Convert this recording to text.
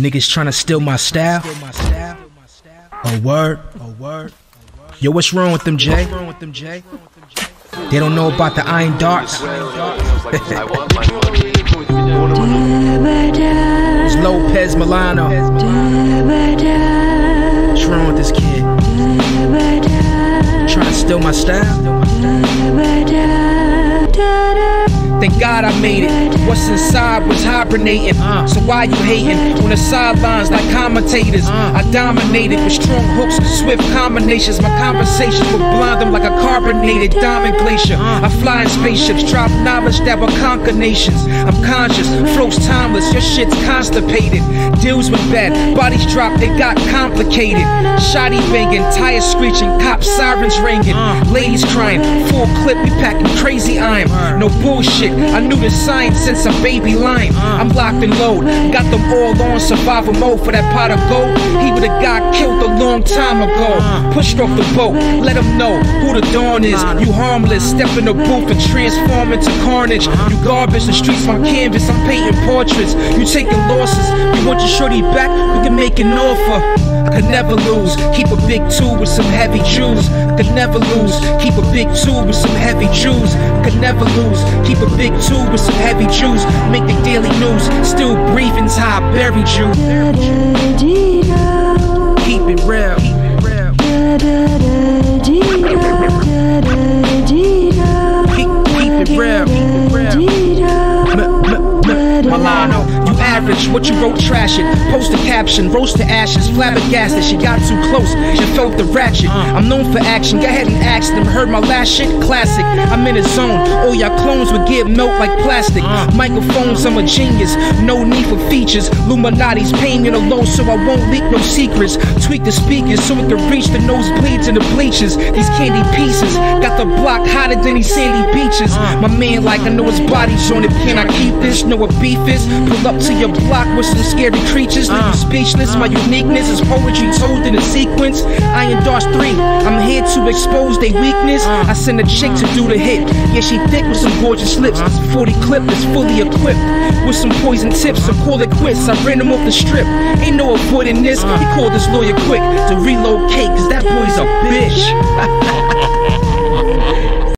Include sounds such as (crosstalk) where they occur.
Niggas tryna steal my style. A word. A word. Yo, what's wrong with them, Jay? They don't know about the iron darts. it's Lopez Milano. What's wrong with this kid? Trying to steal my style? God I made it. What's inside was hibernating. Uh, so why you hating? On the sidelines like commentators. Uh, I dominated with strong hooks, swift combinations. My conversations will blind them like a carbonated diamond glacier. Uh, I fly in spaceships, drop knowledge that will conquer nations. I'm conscious, flows timeless. Your shit's constipated. Deals with bad, bodies drop, they got complicated. Shoddy banging, tires screeching, cop sirens ringing, ladies crying. Full clip, we packing crazy I'm. No bullshit. I knew the science since a baby line. I'm locked and load. Got them all on survival mode for that pot of gold. He would've got killed a long time ago. Pushed off the boat. Let him know who the dawn is. You harmless. Step in the booth and transform into carnage. You garbage. The streets my canvas. I'm painting portraits. You taking losses. You want your shorty back? We can make an offer. Could never lose. Keep a big two with some heavy jewels. Could never lose. Keep a big two with some heavy jewels. Could never lose. Keep a big two with some heavy Jews. Make the daily news. Still breathing till I buried you. Average, what you wrote trash it. Post a caption, roast to ashes, flabbergasted. She got too close, she felt the ratchet. I'm known for action, go ahead and ask them. Heard my last shit, classic. I'm in a zone, all y'all clones would get melt like plastic. Microphones, I'm a genius, no need for features. Luminati's paying me the low, so I won't leak no secrets. Tweak the speakers so it can reach the nosebleeds and the bleachers. These candy pieces got the block hotter than these sandy beaches. My man, like I know his body's on it. Can I keep this? Know what beef is? Pull up to your block with some scary creatures. Leave you uh. speechless. My uniqueness is poetry told in a sequence. I endorse three. I'm here to expose their weakness. Uh. I send a chick to do the hit. Yeah, she thick with some gorgeous lips. Uh-huh. 40 clip is fully equipped with some poison tips. So call it quits. I ran him off the strip. Ain't no avoiding this. Uh. He called this lawyer quick to relocate, cause that boy's a bitch. (laughs)